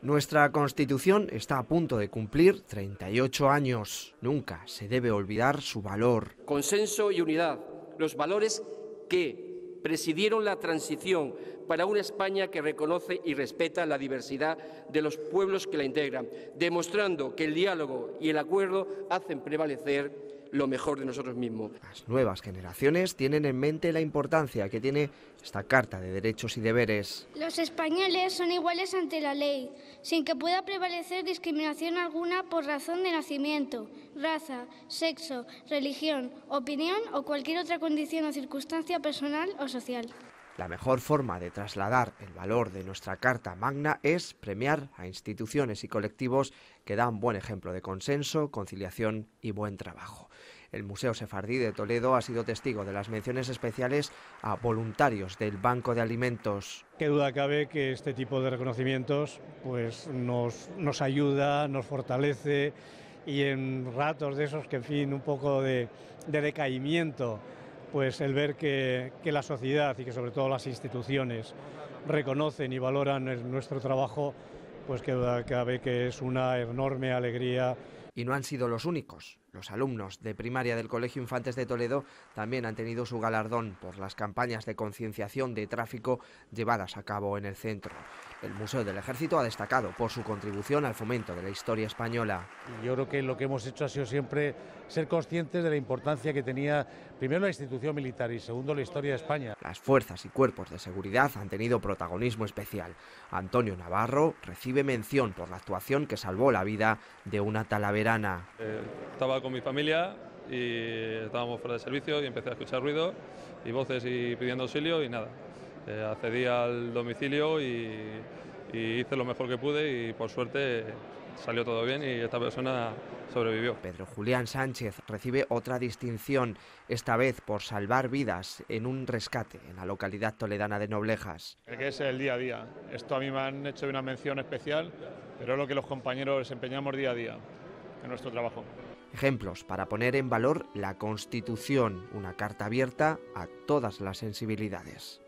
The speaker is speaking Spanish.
Nuestra Constitución está a punto de cumplir 38 años. Nunca se debe olvidar su valor. Consenso y unidad, los valores que presidieron la transición para una España que reconoce y respeta la diversidad de los pueblos que la integran, demostrando que el diálogo y el acuerdo hacen prevalecer lo mejor de nosotros mismos. Las nuevas generaciones tienen en mente la importancia que tiene esta Carta de Derechos y Deberes. Los españoles son iguales ante la ley, sin que pueda prevalecer discriminación alguna por razón de nacimiento, raza, sexo, religión, opinión o cualquier otra condición o circunstancia personal o social. La mejor forma de trasladar el valor de nuestra Carta Magna es premiar a instituciones y colectivos que dan buen ejemplo de consenso, conciliación y buen trabajo. El Museo Sefardí de Toledo ha sido testigo de las menciones especiales a voluntarios del Banco de Alimentos. Qué duda cabe que este tipo de reconocimientos pues, nos, ayuda, nos fortalece y en ratos de esos que, en fin, un poco de, de decaimiento pues el ver que, la sociedad y que sobre todo las instituciones reconocen y valoran nuestro trabajo, pues que cabe que es una enorme alegría. Y no han sido los únicos. Los alumnos de primaria del Colegio Infantes de Toledo también han tenido su galardón por las campañas de concienciación de tráfico llevadas a cabo en el centro. El Museo del Ejército ha destacado por su contribución al fomento de la historia española. Yo creo que lo que hemos hecho ha sido siempre ser conscientes de la importancia que tenía primero la institución militar y segundo la historia de España. Las fuerzas y cuerpos de seguridad han tenido protagonismo especial. Antonio Navarro recibe mención por la actuación que salvó la vida de una talaverana. Eh, estaba con mi familia y estábamos fuera de servicio y empecé a escuchar ruido y voces y pidiendo auxilio y nada eh, accedí al domicilio y, hice lo mejor que pude y por suerte salió todo bien y esta persona sobrevivió. Pedro Julián Sánchez recibe otra distinción, esta vez por salvar vidas en un rescate en la localidad toledana de Noblejas. Que es el día a día. Esto a mí me han hecho una mención especial, pero es lo que los compañeros desempeñamos día a día en nuestro trabajo. Ejemplos para poner en valor la Constitución, una carta abierta a todas las sensibilidades.